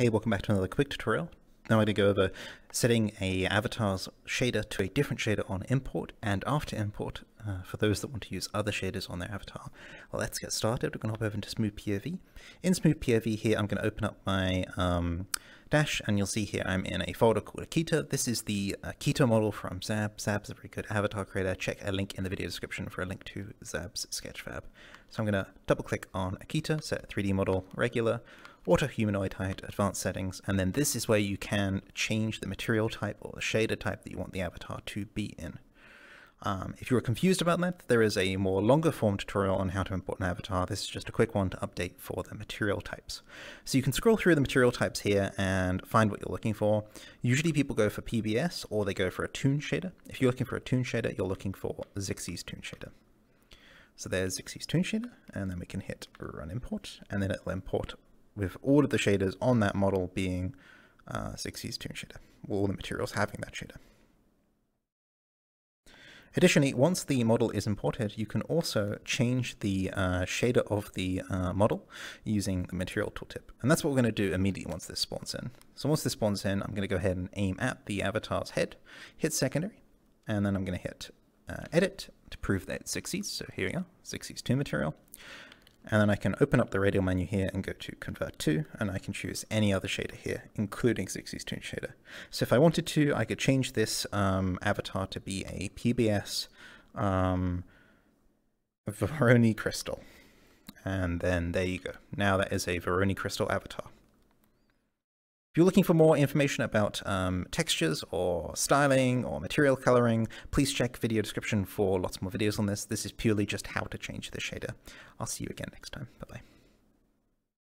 Hey, welcome back to another quick tutorial. Now I'm going to go over setting a avatar's shader to a different shader on import and after import uh, for those that want to use other shaders on their avatar. Well, let's get started. We're going to hop over into Smooth POV. In Smooth POV here, I'm going to open up my um, dash and you'll see here I'm in a folder called Akita. This is the uh, Akita model from Zab. Zab's a very good avatar creator. Check a link in the video description for a link to Zab's Sketchfab. So I'm going to double click on Akita, set 3D model, regular, auto humanoid height, advanced settings, and then this is where you can change the material type or the shader type that you want the avatar to be in. Um, if you were confused about that, there is a more longer form tutorial on how to import an avatar. This is just a quick one to update for the material types. So you can scroll through the material types here and find what you're looking for. Usually people go for PBS or they go for a toon shader. If you're looking for a toon shader, you're looking for Xiexe's toon shader. So there's Xiexe's toon shader, and then we can hit run import, and then it'll import with all of the shaders on that model being uh, Xiexe's toon shader, all the materials having that shader. Additionally, once the model is imported, you can also change the uh, shader of the uh, model using the material tooltip. And that's what we're going to do immediately once this spawns in. So once this spawns in, I'm going to go ahead and aim at the avatar's head, hit secondary, and then I'm going to hit uh, edit to prove that it's Xiexe's. So here we go, Xiexe's toon material. And then I can open up the radial menu here and go to convert to, and I can choose any other shader here, including Xiexe's Toon Shader. So if I wanted to, I could change this um, avatar to be a PBS um, Voronoi Crystal. And then there you go. Now that is a Voronoi Crystal avatar you're looking for more information about um, textures or styling or material coloring, please check video description for lots more videos on this. This is purely just how to change the shader. I'll see you again next time. Bye-bye.